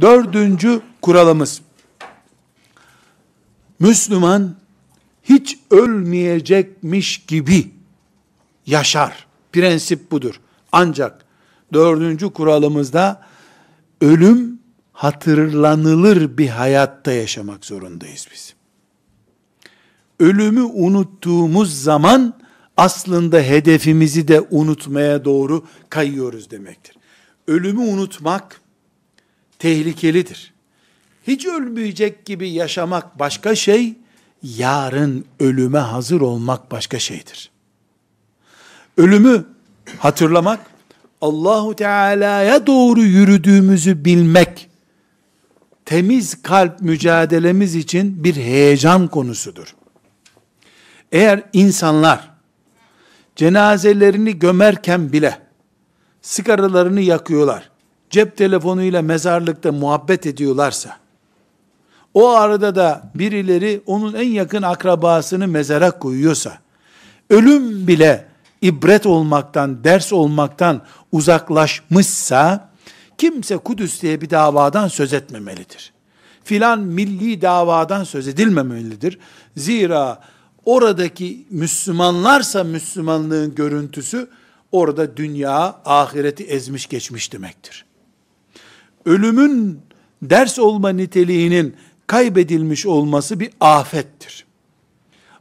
Dördüncü kuralımız. Müslüman hiç ölmeyecekmiş gibi yaşar. Prensip budur. Ancak dördüncü kuralımızda ölüm hatırlanılır bir hayatta yaşamak zorundayız biz. Ölümü unuttuğumuz zaman aslında hedefimizi de unutmaya doğru kayıyoruz demektir. Ölümü unutmak tehlikelidir. Hiç ölmeyecek gibi yaşamak başka şey, yarın ölüme hazır olmak başka şeydir. Ölümü hatırlamak, Allahu Teala'ya doğru yürüdüğümüzü bilmek, temiz kalp mücadelemiz için bir heyecan konusudur. Eğer insanlar cenazelerini gömerken bile sigaralarını yakıyorlar, cep telefonuyla mezarlıkta muhabbet ediyorlarsa, o arada da birileri onun en yakın akrabasını mezara koyuyorsa, ölüm bile ibret olmaktan, ders olmaktan uzaklaşmışsa, kimse Kudüs diye bir davadan söz etmemelidir. Filan milli davadan söz edilmemelidir. Zira oradaki Müslümanlarsa Müslümanlığın görüntüsü, orada dünya ahireti ezmiş geçmiş demektir. Ölümün ders olma niteliğinin kaybedilmiş olması bir afettir.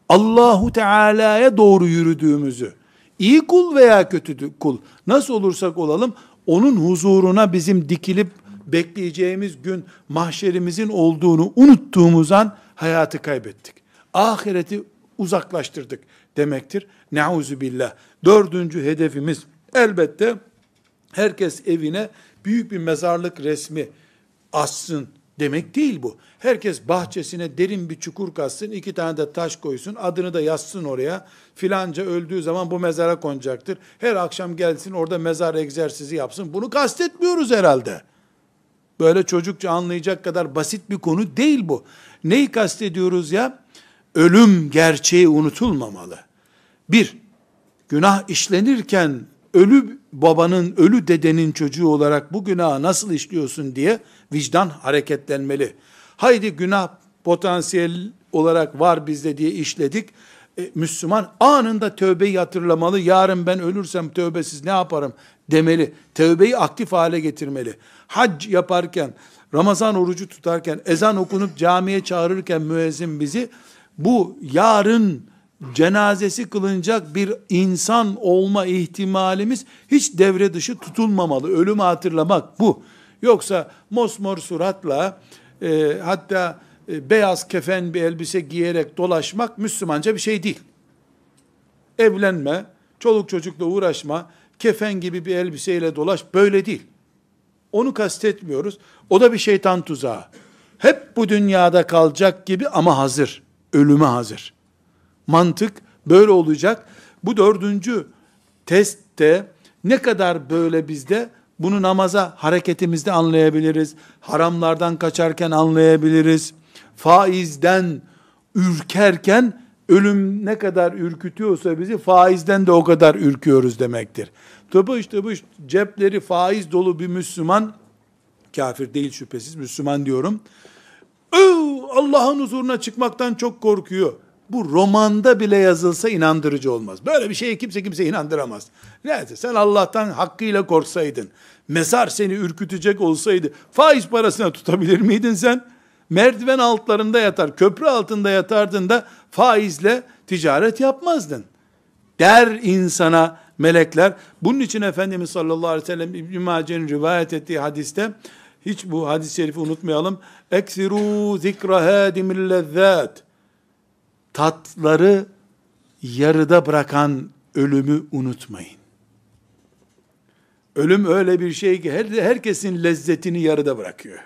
Allahu Teala'ya doğru yürüdüğümüzü, iyi kul veya kötü kul, nasıl olursak olalım, onun huzuruna bizim dikilip bekleyeceğimiz gün mahşerimizin olduğunu unuttuğumuz an hayatı kaybettik. Ahireti uzaklaştırdık demektir. Nauzu billah. Dördüncü hedefimiz elbette herkes evine büyük bir mezarlık resmi assın demek değil bu. Herkes bahçesine derin bir çukur kazsın, iki tane de taş koysun, adını da yazsın oraya. Filanca öldüğü zaman bu mezara konacaktır. Her akşam gelsin orada mezar egzersizi yapsın. Bunu kastetmiyoruz herhalde. Böyle çocukça anlayacak kadar basit bir konu değil bu. Neyi kastediyoruz ya? Ölüm gerçeği unutulmamalı. Bir, günah işlenirken ölü babanın, ölü dedenin çocuğu olarak bu günahı nasıl işliyorsun diye vicdan hareketlenmeli. Haydi günah potansiyel olarak var bizde diye işledik. E, Müslüman anında tövbeyi hatırlamalı. Yarın ben ölürsem tövbesiz ne yaparım demeli. Tövbeyi aktif hale getirmeli. Hac yaparken, Ramazan orucu tutarken, ezan okunup camiye çağırırken müezzin bizi bu yarın cenazesi kılınacak bir insan olma ihtimalimiz hiç devre dışı tutulmamalı. Ölümü hatırlamak bu. Yoksa mosmor suratla e, hatta e, beyaz kefen bir elbise giyerek dolaşmak Müslümanca bir şey değil. Evlenme, çoluk çocukla uğraşma, kefen gibi bir elbiseyle dolaş böyle değil. Onu kastetmiyoruz. O da bir şeytan tuzağı. Hep bu dünyada kalacak gibi ama hazır. Ölüme hazır. Mantık böyle olacak. Bu dördüncü testte ne kadar böyle bizde bunu namaza hareketimizde anlayabiliriz. Haramlardan kaçarken anlayabiliriz. Faizden ürkerken ölüm ne kadar ürkütüyorsa bizi faizden de o kadar ürküyoruz demektir. Tıpış tıpış cepleri faiz dolu bir Müslüman, kafir değil şüphesiz Müslüman diyorum, Allah'ın huzuruna çıkmaktan çok korkuyor bu romanda bile yazılsa inandırıcı olmaz. Böyle bir şeye kimse kimse inandıramaz. Neyse sen Allah'tan hakkıyla korksaydın, mezar seni ürkütecek olsaydı, faiz parasına tutabilir miydin sen? Merdiven altlarında yatar, köprü altında yatardın da faizle ticaret yapmazdın. Der insana melekler. Bunun için Efendimiz sallallahu aleyhi ve sellem İbn-i Mace'nin rivayet ettiği hadiste, hiç bu hadis-i şerifi unutmayalım. Eksiru zikra hadimil lezzat tatları yarıda bırakan ölümü unutmayın. Ölüm öyle bir şey ki her, herkesin lezzetini yarıda bırakıyor.